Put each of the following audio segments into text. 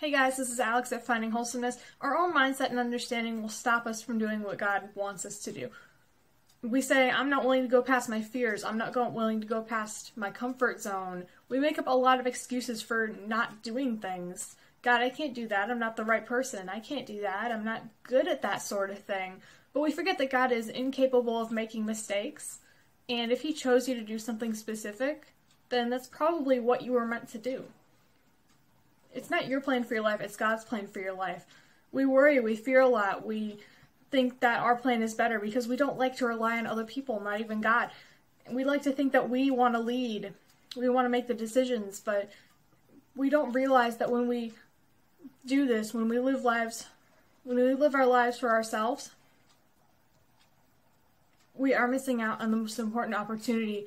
Hey guys, this is Alex at Finding Wholesomeness. Our own mindset and understanding will stop us from doing what God wants us to do. We say, I'm not willing to go past my fears. I'm not willing to go past my comfort zone. We make up a lot of excuses for not doing things. God, I can't do that. I'm not the right person. I can't do that. I'm not good at that sort of thing. But we forget that God is incapable of making mistakes. And if He chose you to do something specific, then that's probably what you were meant to do. It's not your plan for your life, it's God's plan for your life. We worry, we fear a lot, we think that our plan is better because we don't like to rely on other people, not even God. We like to think that we want to lead, we want to make the decisions, but we don't realize that when we do this, when we live lives, when we live our lives for ourselves, we are missing out on the most important opportunity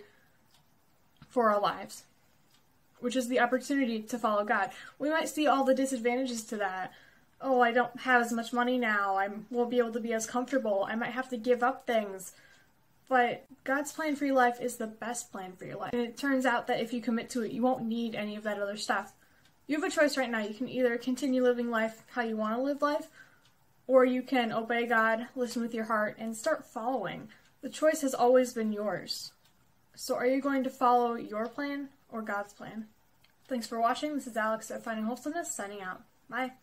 for our lives, which is the opportunity to follow God. We might see all the disadvantages to that. Oh, I don't have as much money now. I won't be able to be as comfortable. I might have to give up things. But God's plan for your life is the best plan for your life. And it turns out that if you commit to it, you won't need any of that other stuff. You have a choice right now. You can either continue living life how you want to live life, or you can obey God, listen with your heart, and start following. The choice has always been yours. So are you going to follow your plan or God's plan? Thanks for watching. This is Alex at Finding Wholesomeness, signing out. Bye.